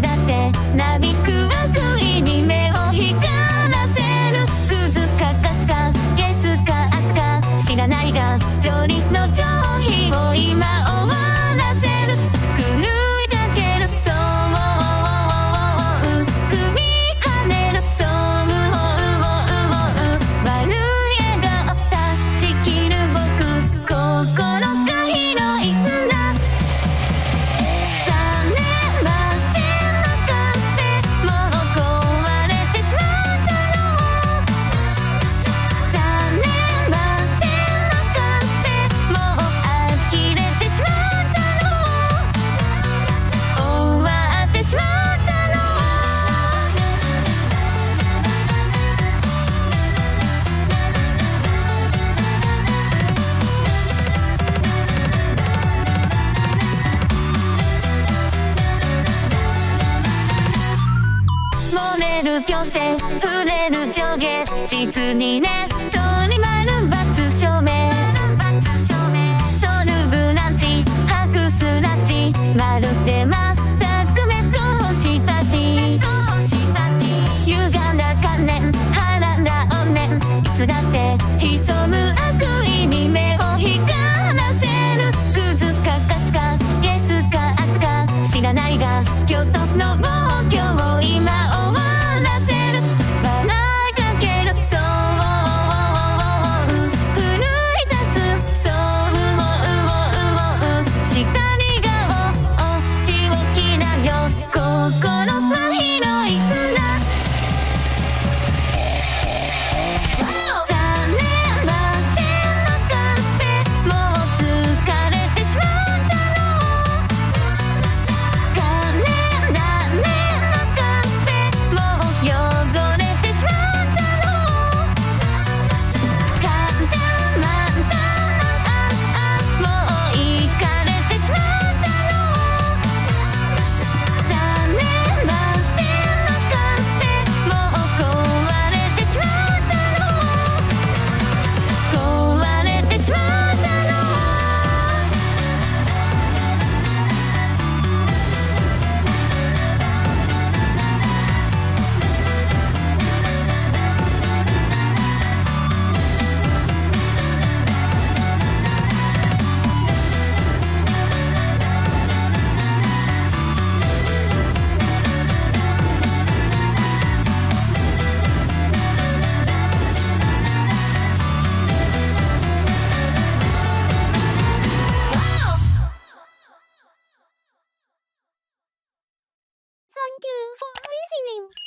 だってなびくわくる虚勢触れる上下実にね name.